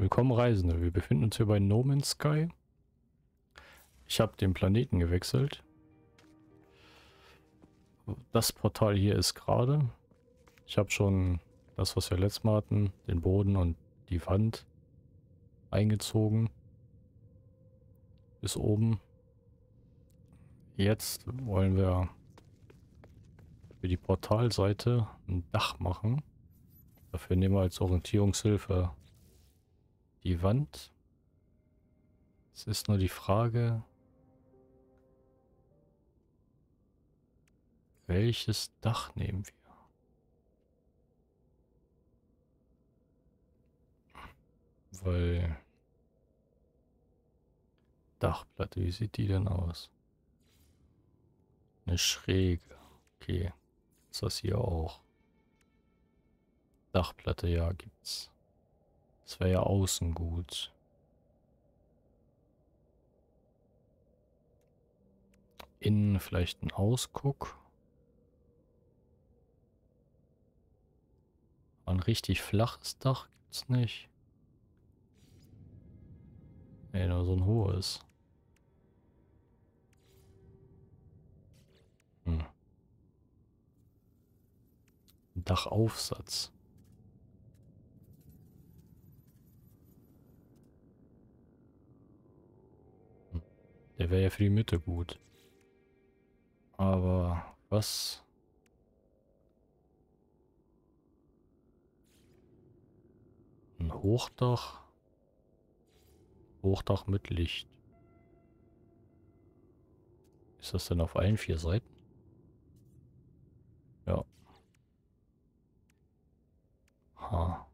Willkommen Reisende, wir befinden uns hier bei No Man's Sky. Ich habe den Planeten gewechselt. Das Portal hier ist gerade. Ich habe schon das, was wir letztes Mal hatten, den Boden und die Wand eingezogen. Bis oben. Jetzt wollen wir für die Portalseite ein Dach machen. Dafür nehmen wir als Orientierungshilfe die Wand. Es ist nur die Frage, welches Dach nehmen wir? Weil Dachplatte, wie sieht die denn aus? Eine Schräge. Okay. Ist das hier auch? Dachplatte, ja, gibt's. Das wäre ja außen gut. Innen vielleicht ein Ausguck. Ein richtig flaches Dach gibt's nicht. Nee, nur so ein hohes. Hm. Dachaufsatz. Wäre ja für die Mitte gut. Aber was? Ein Hochdach? Hochdach mit Licht. Ist das denn auf allen vier Seiten? Ja. Ha.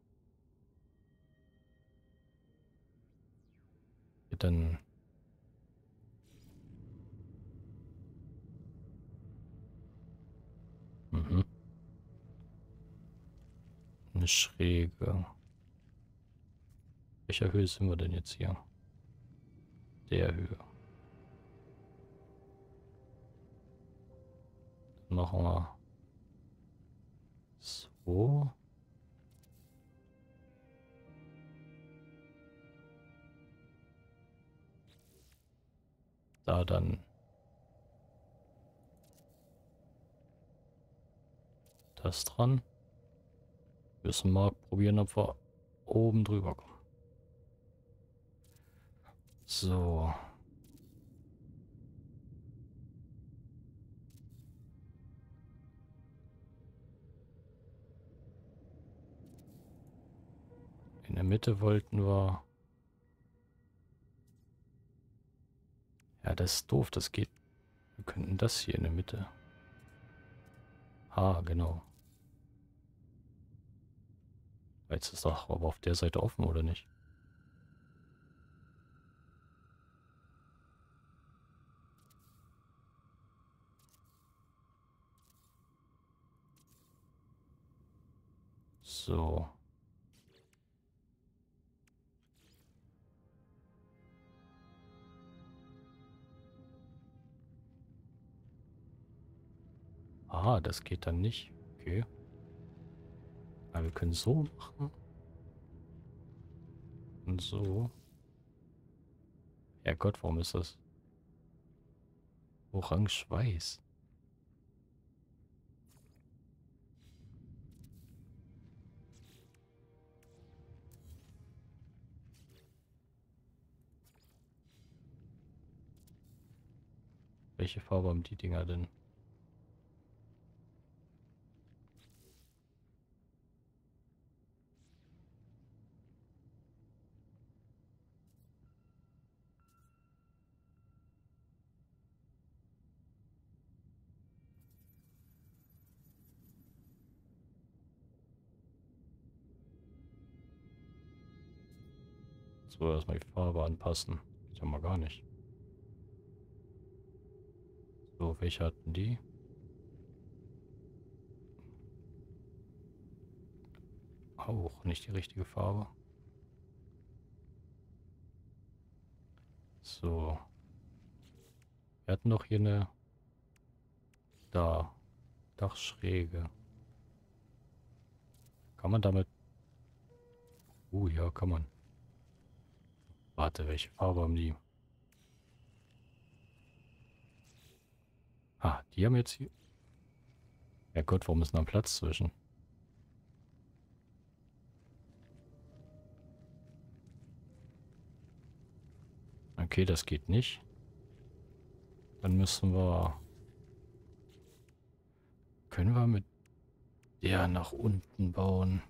Dann Mhm. Eine Schräge. Welcher Höhe sind wir denn jetzt hier? Der Höhe. Dann machen wir so. Da dann das dran. Wir müssen mal probieren, ob wir oben drüber kommen. So. In der Mitte wollten wir... Ja, das ist doof, das geht... Wir könnten das hier in der Mitte. Ah, genau. Jetzt ist doch aber auf der Seite offen, oder nicht? So. Ah, das geht dann nicht. Okay. Aber wir können so machen. Und so. Herrgott, warum ist das orange-weiß? Welche Farbe haben die Dinger denn? So, erstmal die Farbe anpassen. Geht ja mal gar nicht. So, welche hatten die? Auch nicht die richtige Farbe. So. Wir hatten doch hier eine... Da. Dachschräge. Kann man damit... Uh, ja, kann man. Warte, welche Farbe haben die? Ah, die haben jetzt hier... Ja Gott, warum ist da Platz zwischen? Okay, das geht nicht. Dann müssen wir... Können wir mit der nach unten bauen?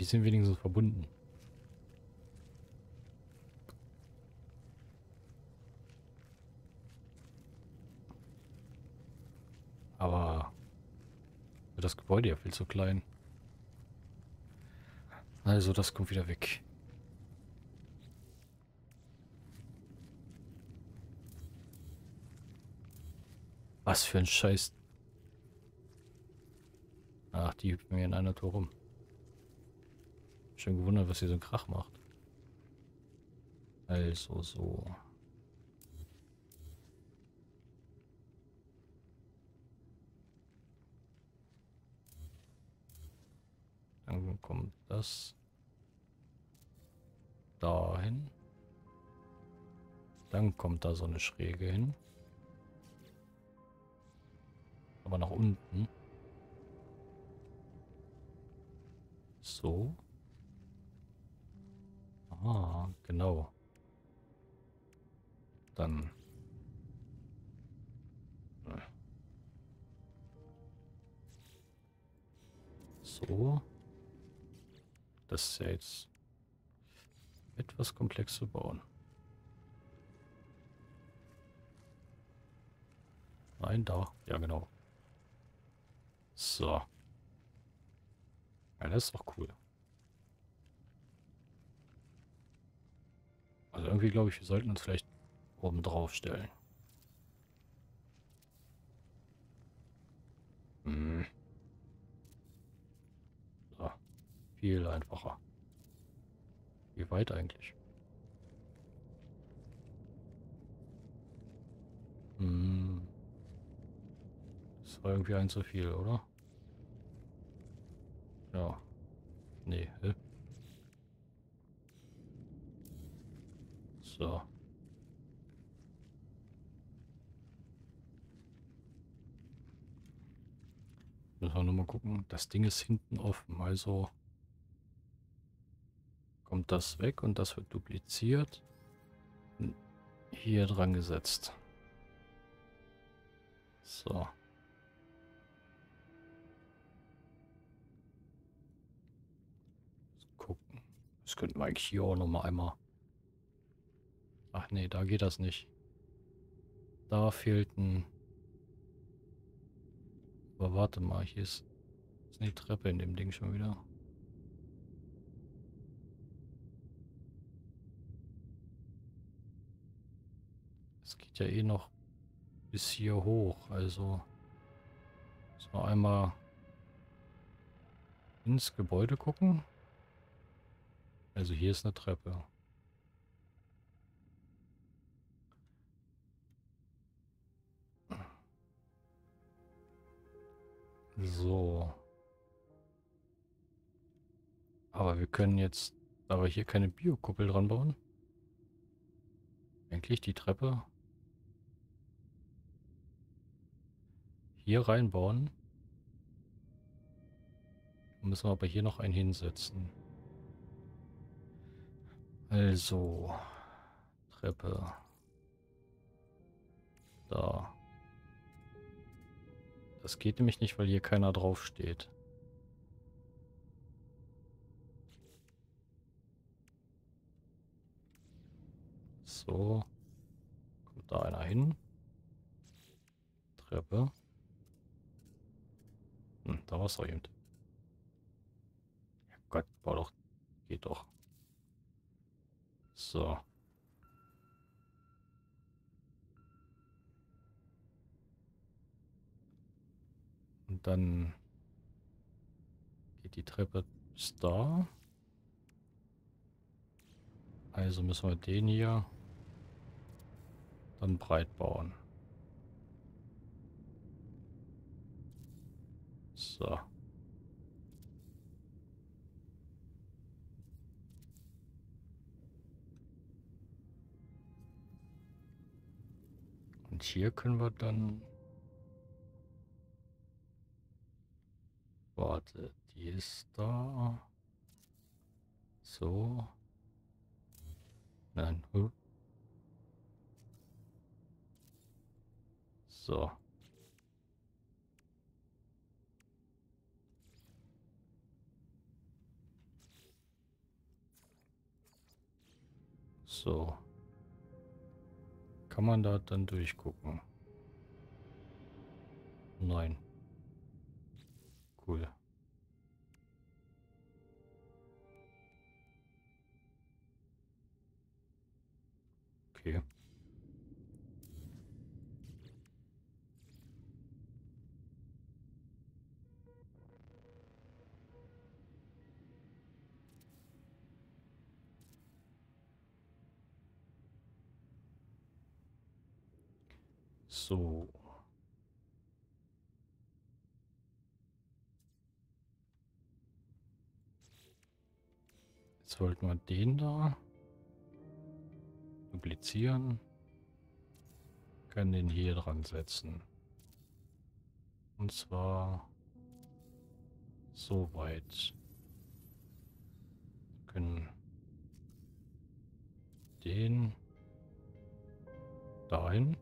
Die sind wenigstens verbunden. Aber das Gebäude ja viel zu klein. Also das kommt wieder weg. Was für ein Scheiß. Ach, die hüpfen mir in einer Tour rum. Schon gewundert, was hier so ein Krach macht. Also so. Dann kommt das dahin. Dann kommt da so eine Schräge hin. Aber nach unten. So. Ah, genau. Dann. So. Das ist ja jetzt etwas komplex zu bauen. Nein, da. Ja, genau. So. Ja, das ist doch cool. Also irgendwie glaube ich, wir sollten uns vielleicht oben drauf stellen. Hm. So. Viel einfacher. Wie weit eigentlich? Hm. Das war irgendwie ein zu viel, oder? Ja. Nee, hä? So. Müssen wir nochmal gucken. Das Ding ist hinten offen, also kommt das weg und das wird dupliziert. Hier dran gesetzt. So. Gucken. Das könnten wir eigentlich hier auch nochmal einmal Ach nee, da geht das nicht. Da fehlt ein... Aber warte mal, hier ist, ist eine Treppe in dem Ding schon wieder. Es geht ja eh noch bis hier hoch, also müssen wir einmal ins Gebäude gucken. Also hier ist eine Treppe. So. Aber wir können jetzt aber hier keine Biokuppel dran bauen. Eigentlich die Treppe hier reinbauen. Müssen wir aber hier noch einen hinsetzen. Also, Treppe. Da. Das geht nämlich nicht, weil hier keiner drauf steht. So. Kommt da einer hin. Treppe. Hm, da war es doch eben. Ja Gott, bau doch geht doch. So. Und dann geht die Treppe bis da. Also müssen wir den hier dann breit bauen. So. Und hier können wir dann... Warte, die ist da. So. Nein. Huh. So. So. Kann man da dann durchgucken? Nein. Cool. Okay. So. Jetzt wollten wir den da duplizieren. Können den hier dran setzen. Und zwar so weit. Können den dahin.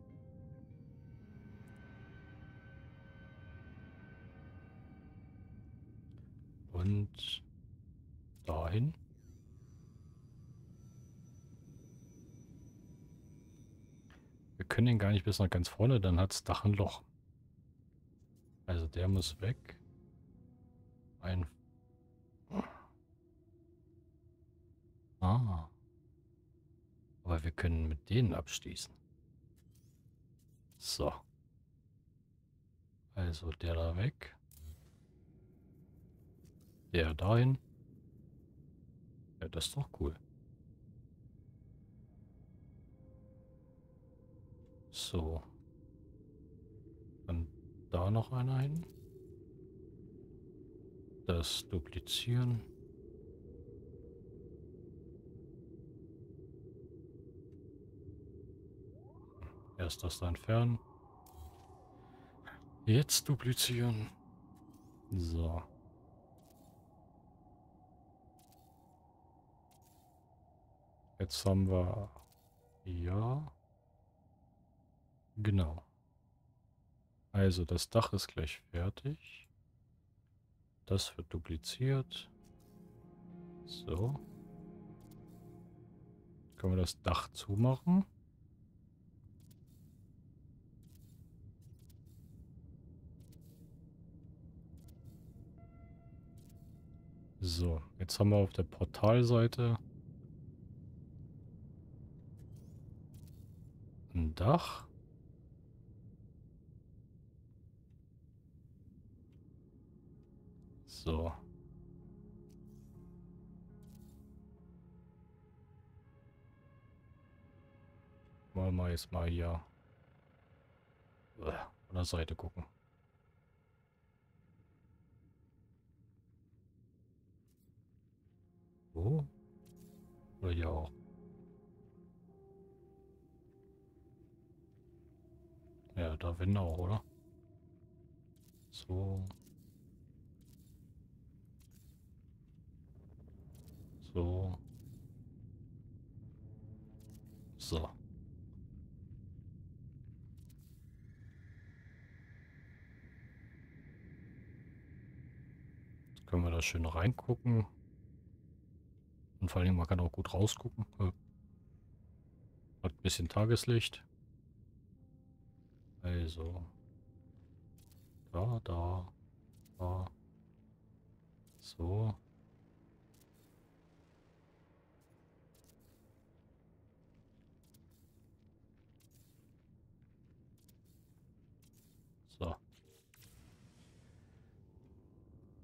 Und dahin. Wir können den gar nicht bis nach ganz vorne, dann hat das Dach ein Loch. Also der muss weg. Ein... Ah. Aber wir können mit denen abschließen. So. Also der da weg. Der dahin. Ja, das ist doch cool. So. Dann da noch einer hin. Das duplizieren. Erst das da entfernen. Jetzt duplizieren. So. Jetzt haben wir... Ja. Genau. Also das Dach ist gleich fertig. Das wird dupliziert. So. Können wir das Dach zumachen. So, jetzt haben wir auf der Portalseite ein Dach. So. Wollen wir jetzt mal hier äh, von der Seite gucken. Wo? Oder hier auch. Ja, da Wände auch, oder? So. So. So. Jetzt können wir da schön reingucken. Und vor allem, man kann auch gut rausgucken. Hat ein bisschen Tageslicht. Also. Da, da, da. So.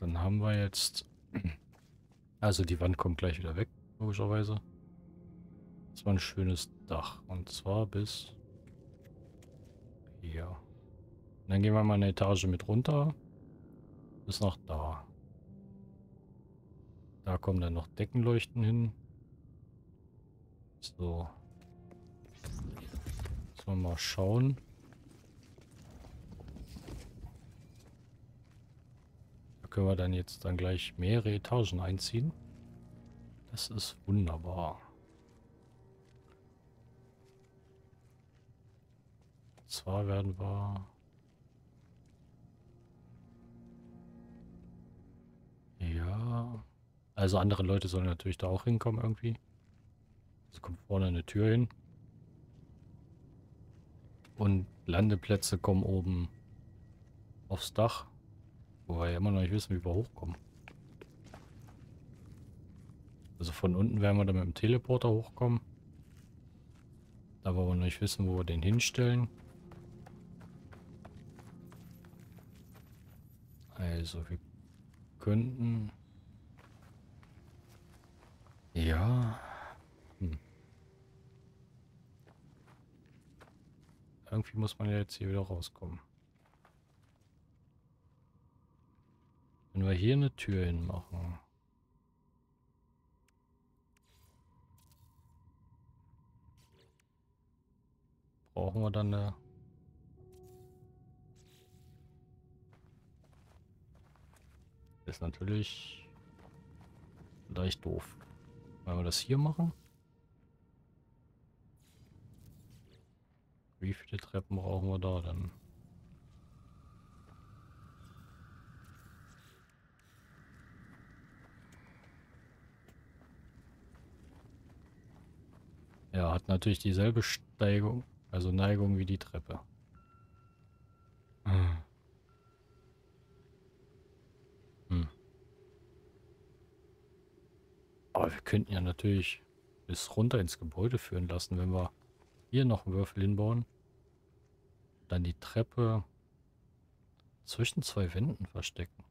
Dann haben wir jetzt... Also die Wand kommt gleich wieder weg, logischerweise. Das war ein schönes Dach. Und zwar bis hier. Und dann gehen wir mal eine Etage mit runter. Bis nach da. Da kommen dann noch Deckenleuchten hin. So. Jetzt wir mal schauen. Können wir dann jetzt dann gleich mehrere Etagen einziehen. Das ist wunderbar. zwar werden wir... Ja... Also andere Leute sollen natürlich da auch hinkommen irgendwie. Es kommt vorne eine Tür hin. Und Landeplätze kommen oben aufs Dach. Wo wir ja immer noch nicht wissen, wie wir hochkommen. Also von unten werden wir dann mit dem Teleporter hochkommen. Da wollen wir noch nicht wissen, wo wir den hinstellen. Also wir könnten... Ja. Hm. Irgendwie muss man ja jetzt hier wieder rauskommen. Wenn wir hier eine Tür hinmachen. Brauchen wir dann eine Ist natürlich leicht doof. Wollen wir das hier machen? Wie viele Treppen brauchen wir da dann? Ja, hat natürlich dieselbe Steigung, also Neigung wie die Treppe. Hm. Aber wir könnten ja natürlich bis runter ins Gebäude führen lassen, wenn wir hier noch einen Würfel hinbauen. Dann die Treppe zwischen zwei Wänden verstecken.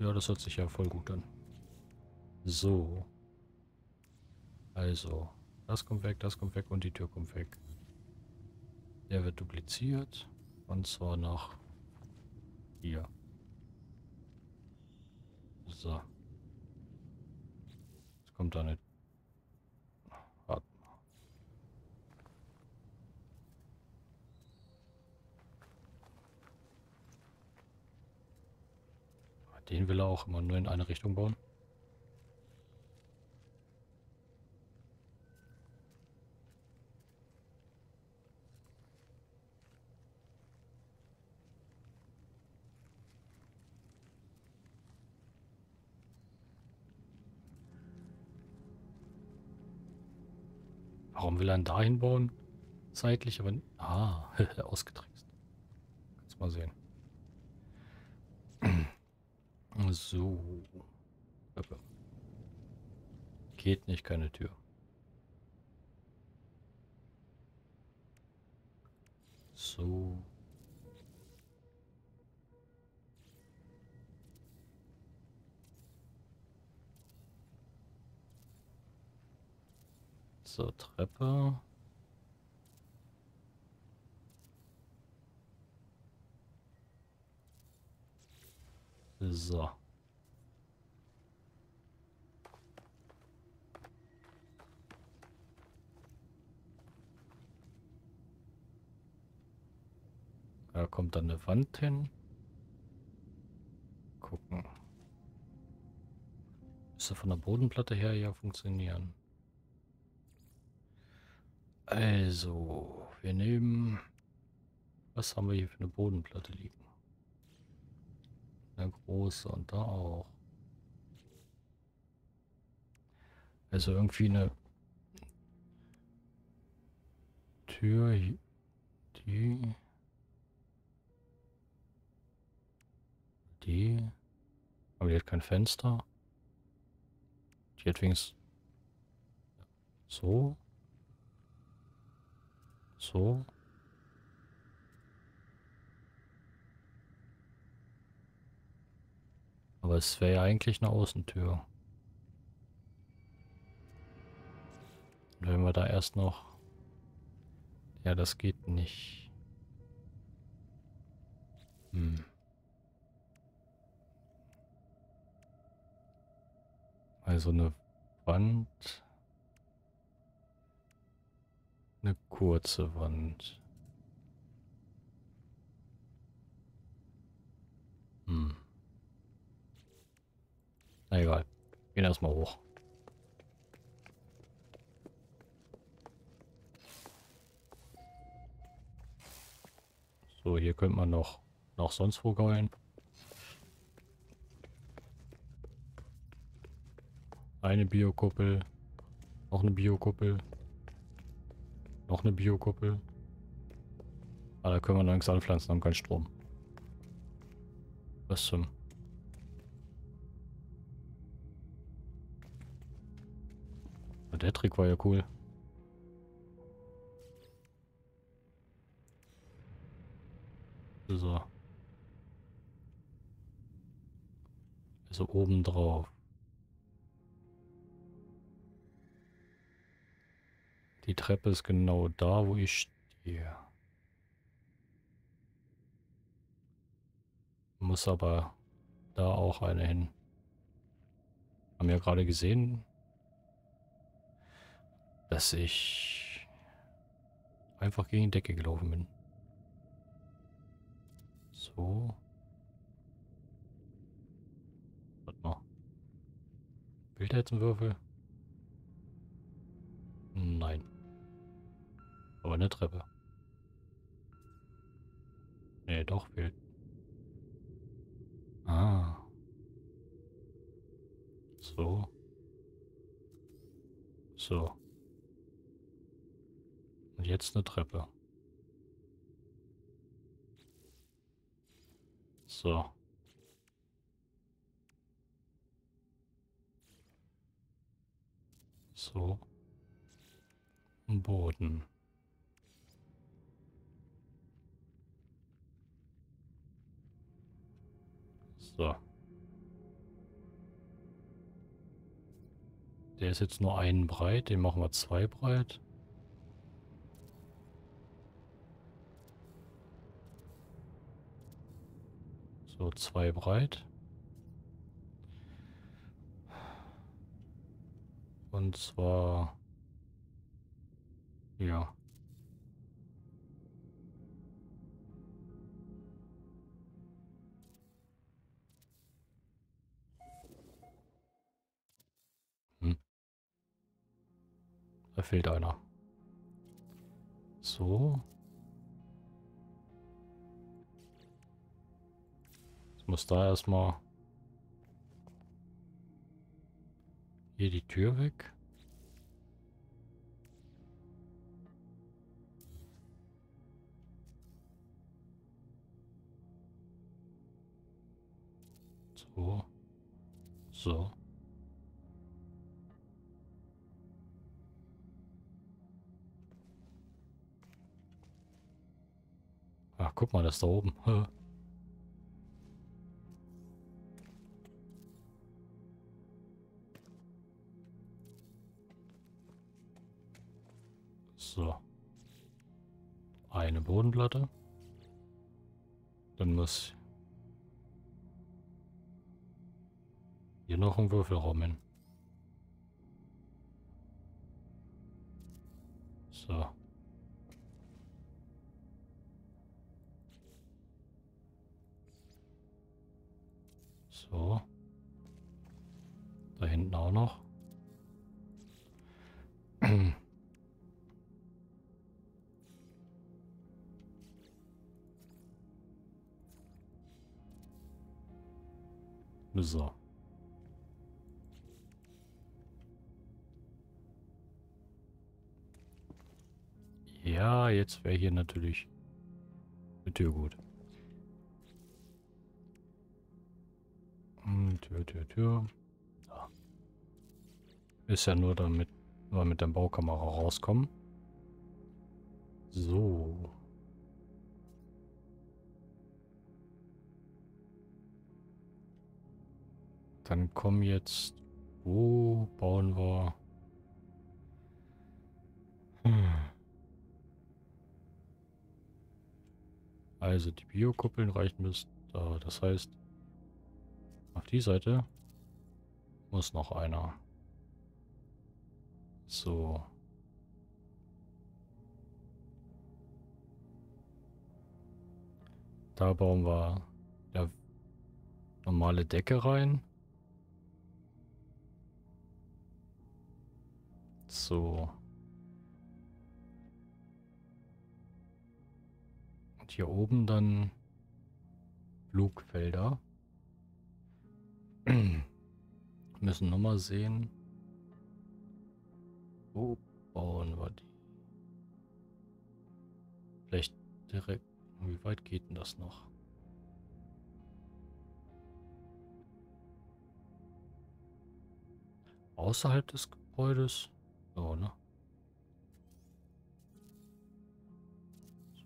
Ja, das hört sich ja voll gut an. So. Also, das kommt weg, das kommt weg und die Tür kommt weg. Der wird dupliziert. Und zwar nach hier. So. Jetzt kommt da nicht. Warten. Den will er auch immer nur in eine Richtung bauen. Warum will er ihn dahin bauen? Seitlich, aber... Ah, ausgetrickst. Kannst mal sehen. So. Geht nicht, keine Tür. So. So, Treppe. So. Da kommt dann eine Wand hin. Gucken. Müsste von der Bodenplatte her ja funktionieren. Also, wir nehmen... Was haben wir hier für eine Bodenplatte liegen? Eine große und da auch. Also irgendwie eine Tür, die, die, aber die hat kein Fenster. Die hat wenigstens so. So. Aber es wäre ja eigentlich eine Außentür. Und wenn wir da erst noch... Ja, das geht nicht. Hm. Also eine Wand. Eine kurze Wand. Hm. Na egal. Gehen erstmal hoch. So, hier könnte man noch, noch sonst wo geilen. Eine Biokuppel. Noch eine Biokuppel. Noch eine Biokuppel. Ah, da können wir noch nichts anpflanzen, haben keinen Strom. Was zum... Der Trick war ja cool. So. Also oben drauf. Die Treppe ist genau da, wo ich stehe. Muss aber da auch eine hin. Haben ja gerade gesehen, dass ich einfach gegen die Decke gelaufen bin. So. Warte mal. Will jetzt einen Würfel? Nein. Aber eine Treppe. Nee, doch, fehlt. Ah. So. So. Und jetzt eine Treppe. So. So. Boden. So. Der ist jetzt nur einen breit, den machen wir zwei breit. So, zwei breit. Und zwar... Ja. Da fehlt einer. So. Jetzt muss da erstmal hier die Tür weg. So. So. Ach, guck mal, das da oben. So. Eine Bodenplatte. Dann muss Hier noch ein Würfelraum hin. So. So. Da hinten auch noch. So. Ja, jetzt wäre hier natürlich eine Tür gut. Tür, Tür, Tür. Ja. Ist ja nur damit wir mit der Baukamera rauskommen. So. Dann kommen jetzt... Wo bauen wir... Hm. Also die Biokuppeln reichen da. Das heißt, auf die Seite muss noch einer. So. Da bauen wir ja, normale Decke rein. So. Und hier oben dann Flugfelder. Müssen nochmal sehen. Wo bauen wir die? Vielleicht direkt. Wie weit geht denn das noch? Außerhalb des Gebäudes? So, ne?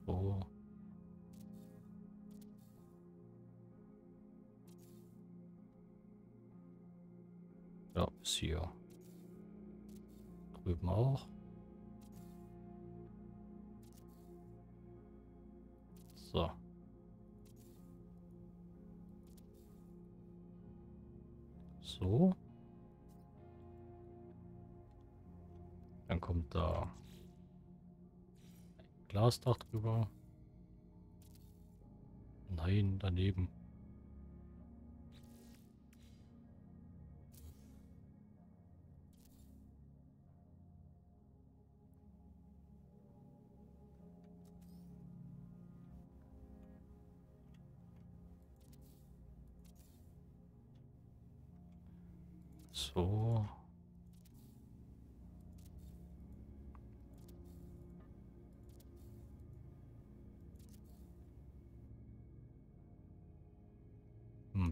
So. Ja, bis hier. Drüben auch. So. So. Dann kommt da ein Glasdach drüber. Nein, daneben.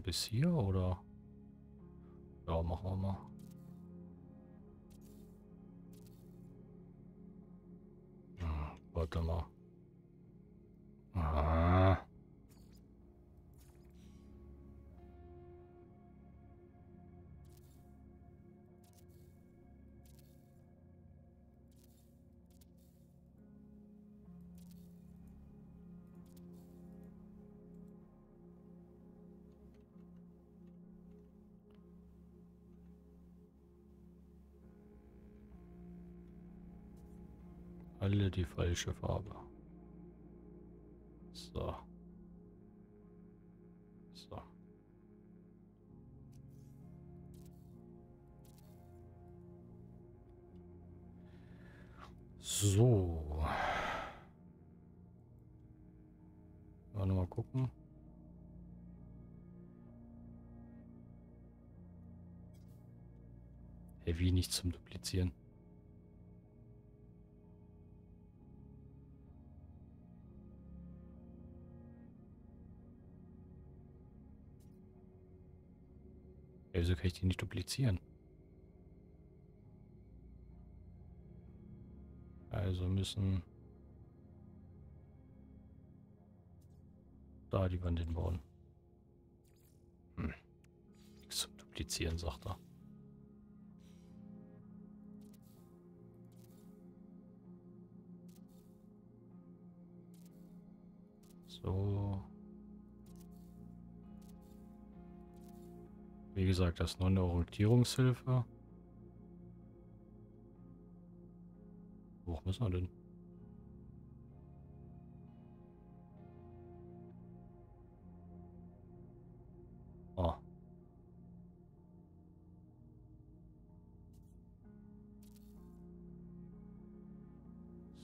Bis hier oder? Ja, machen wir mal. Hm, warte mal. Ah. Alle die falsche Farbe. So. So. So. Mal mal gucken. Hey, wie nicht zum Duplizieren? Wieso kann ich die nicht duplizieren? Also müssen da die Wand hinbauen. Hm. Nichts zum Duplizieren, sagt er. So. Wie gesagt, das ist nur eine Orientierungshilfe. Wo hoch müssen wir denn? Ah.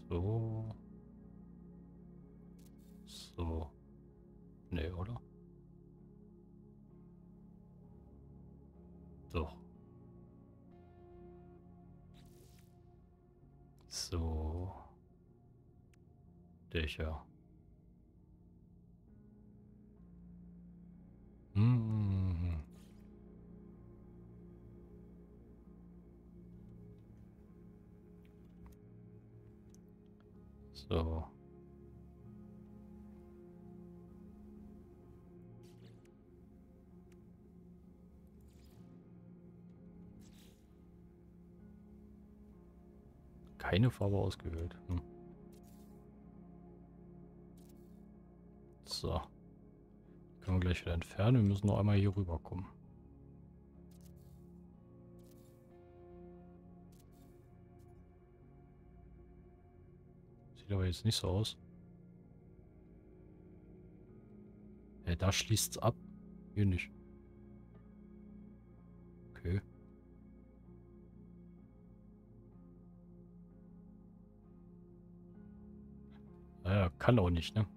So. So. Nee, oder? Doch. So. Dächer. Hm. So. Keine Farbe ausgewählt. Hm. So. Können wir gleich wieder entfernen. Wir müssen noch einmal hier rüber kommen. Sieht aber jetzt nicht so aus. Ja, da es ab. Hier nicht. Okay. Naja, kann auch nicht, ne?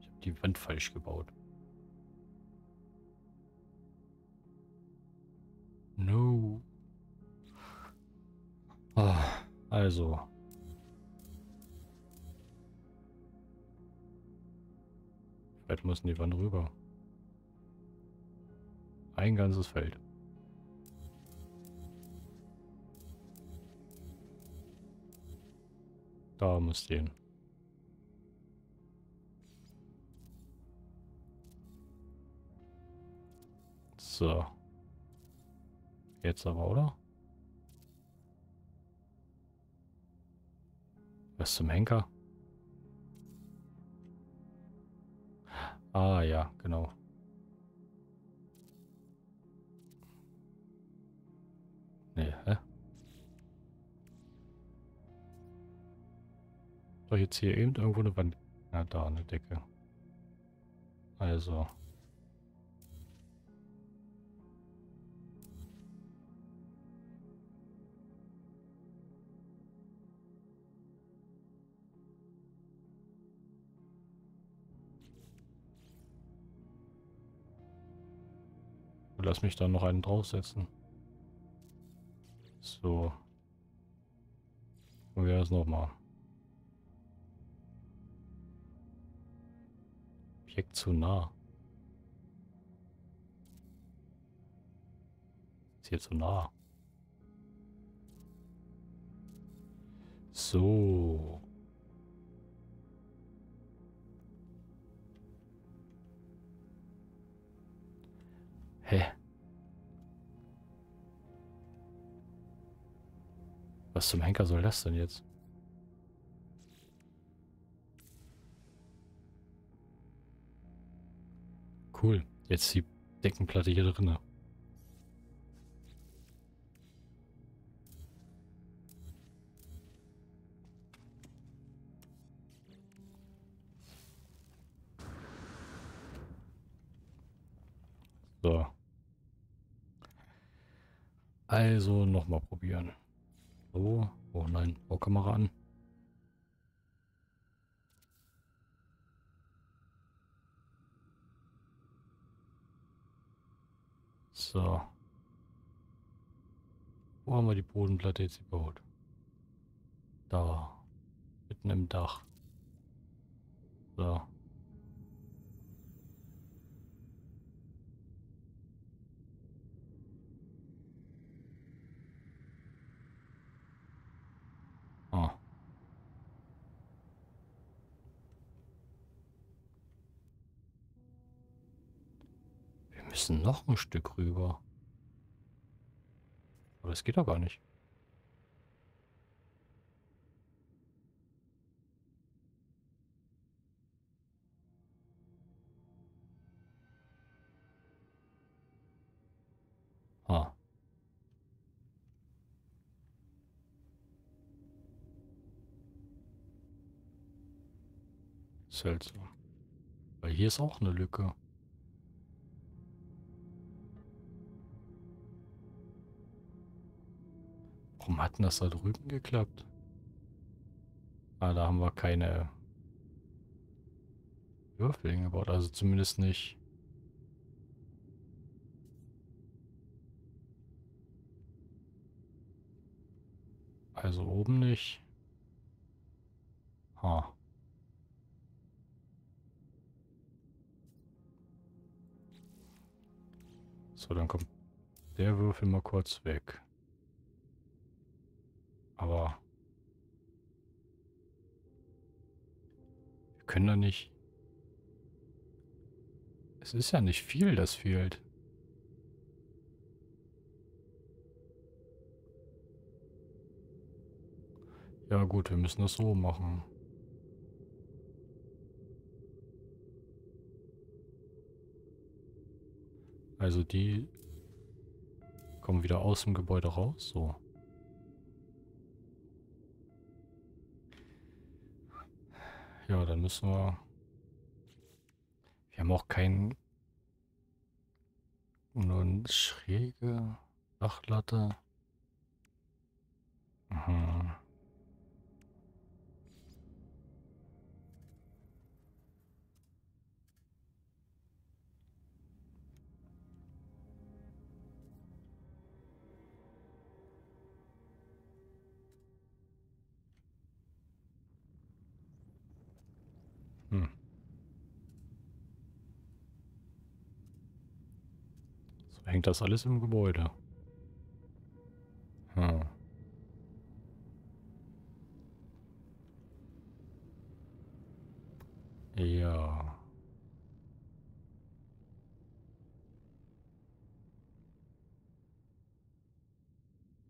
Ich habe die Wand falsch gebaut. No. Ah, also. Vielleicht müssen die Wand rüber. Ein ganzes Feld. Da muss den. So. Jetzt aber, oder? Was zum Henker? Ah ja, genau. Nee, hä? Doch jetzt hier eben irgendwo eine Wand. Ja, da eine Decke. Also. Lass mich dann noch einen draufsetzen. So. Und wir das nochmal. Objekt zu nah. Ist hier zu nah. So. Hä? Was zum Henker soll das denn jetzt? Cool. Jetzt die Deckenplatte hier drin. So. Also nochmal probieren. So. Oh nein, Baukamera an. So. Wo haben wir die Bodenplatte jetzt gebaut? Da. Mitten im Dach. So. Ah. Wir müssen noch ein Stück rüber. Aber das geht doch gar nicht. Ah. Seltsam. Weil hier ist auch eine Lücke. Warum hat denn das da drüben geklappt? Ah, da haben wir keine Würfel hingebaut. Also zumindest nicht. Also oben nicht. Ha. So, dann kommt der Würfel mal kurz weg. Aber wir können da nicht... Es ist ja nicht viel, das fehlt. Ja gut, wir müssen das so machen. Also die kommen wieder aus dem Gebäude raus. So. Ja, dann müssen wir... Wir haben auch kein... Nur eine schräge Dachlatte. Aha. Hängt das alles im Gebäude. Hm. Ja.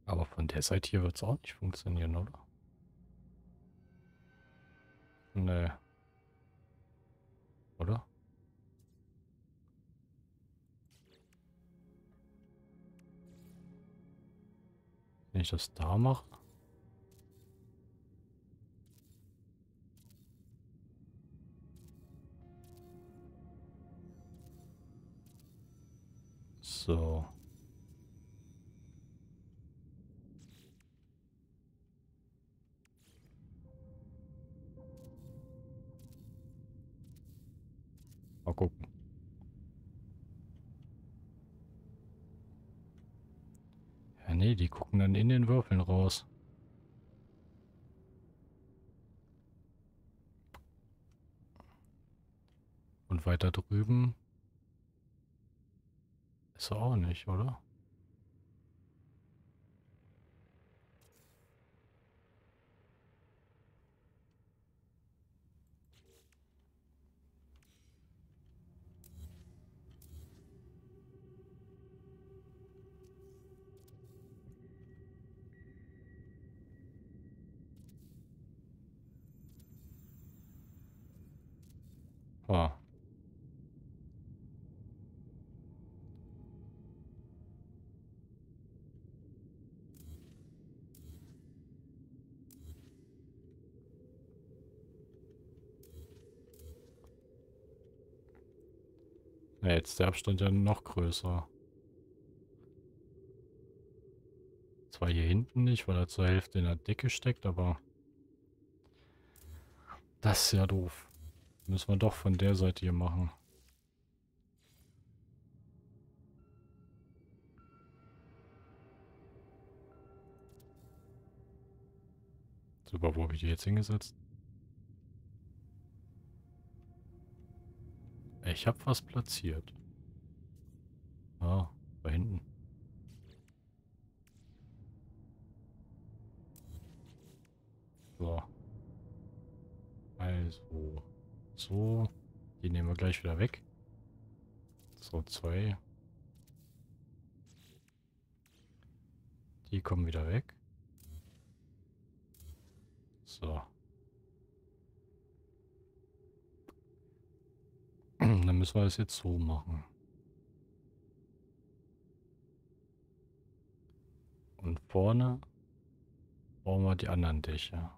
Aber von der Seite hier wird es auch nicht funktionieren, oder? Nee. Oder? Wenn ich das da mache? So. Mal gucken. Ja, nee, die gucken dann in den Würfeln raus. Und weiter drüben ist er auch nicht, oder? Ah. Ja, jetzt der Abstand ja noch größer. Zwar hier hinten nicht, weil er zur Hälfte in der Decke steckt, aber das ist ja doof. Müssen wir doch von der Seite hier machen. Super, wo habe ich die jetzt hingesetzt? Ich habe was platziert. Ah, da hinten. So. Also. So. Die nehmen wir gleich wieder weg. So, zwei. Die kommen wieder weg. So. Dann müssen wir es jetzt so machen. Und vorne brauchen wir die anderen Dächer.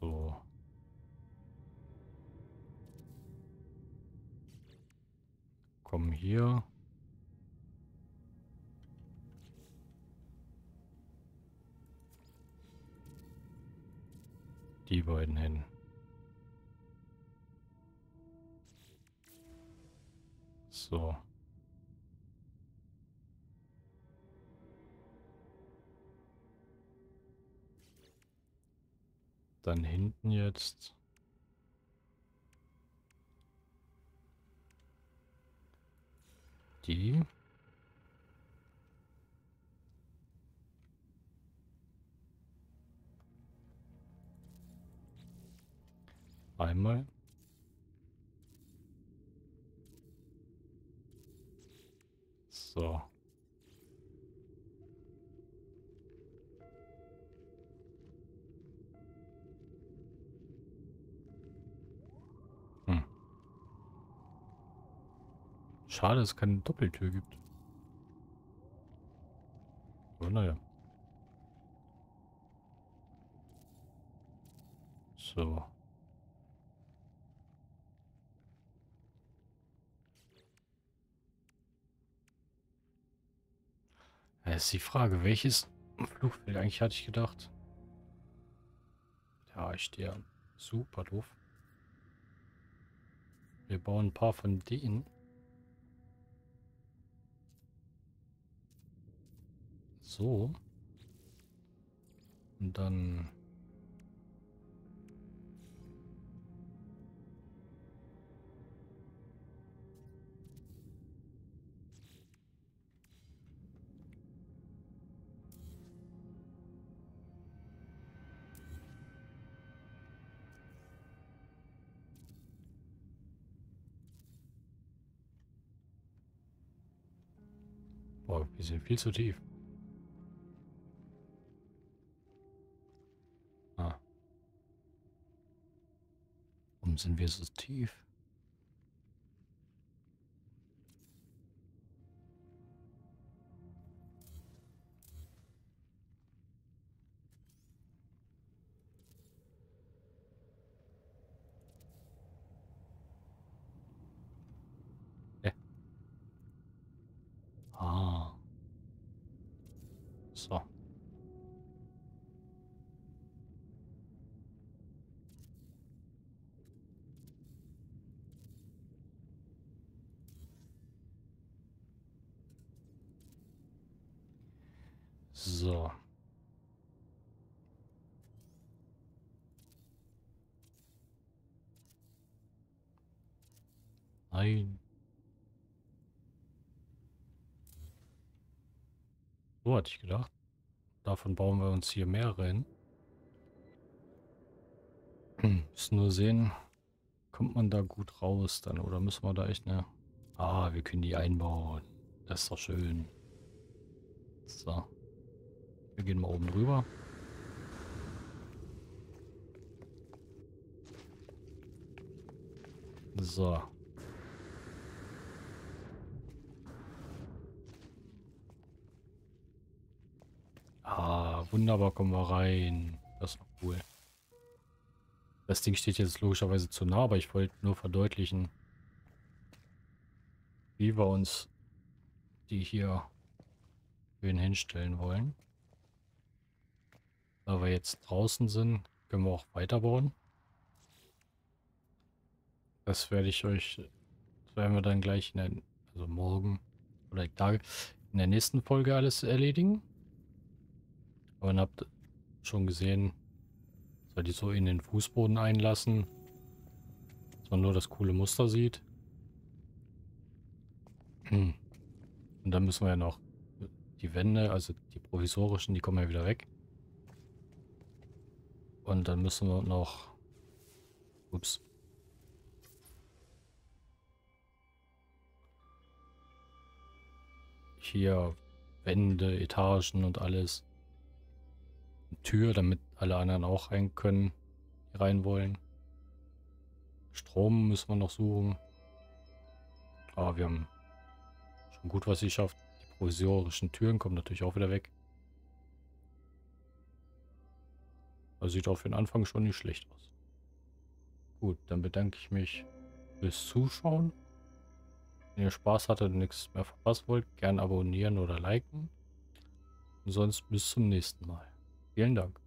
So. Kommen hier. Die beiden hin. So. Dann hinten jetzt. Die. Einmal. So. Schade, dass es keine Doppeltür gibt. Aber naja. So. Ja, ist die Frage, welches Flugfeld eigentlich hatte ich gedacht? Ja, ich stehe super doof. Wir bauen ein paar von denen. So. Und dann... Boah, wir sind viel zu tief. Sind wir so tief? So. Nein. So hatte ich gedacht. Davon bauen wir uns hier mehrere hin. Müssen nur sehen, kommt man da gut raus dann oder müssen wir da echt eine... Ah, wir können die einbauen. Das ist doch schön. So. Wir gehen mal oben drüber. So. Ah, wunderbar, kommen wir rein. Das ist noch cool. Das Ding steht jetzt logischerweise zu nah, aber ich wollte nur verdeutlichen, wie wir uns die hier hinstellen wollen. Da wir jetzt draußen sind, können wir auch weiterbauen. Das werde ich euch, das werden wir dann gleich in der, also morgen oder in der nächsten Folge alles erledigen. Aber ihr habt schon gesehen, soll die so in den Fußboden einlassen, dass man nur das coole Muster sieht. Und dann müssen wir ja noch die Wände, also die provisorischen, die kommen ja wieder weg. Und dann müssen wir noch... Ups. Hier Wände, Etagen und alles. Tür, damit alle anderen auch rein können, die rein wollen. Strom müssen wir noch suchen. Aber wir haben schon gut was sie schafft. Die provisorischen Türen kommen natürlich auch wieder weg. Das sieht für den Anfang schon nicht schlecht aus. Gut, dann bedanke ich mich fürs Zuschauen. Wenn ihr Spaß hattet und nichts mehr verpassen wollt, gerne abonnieren oder liken. Und sonst bis zum nächsten Mal. Vielen Dank.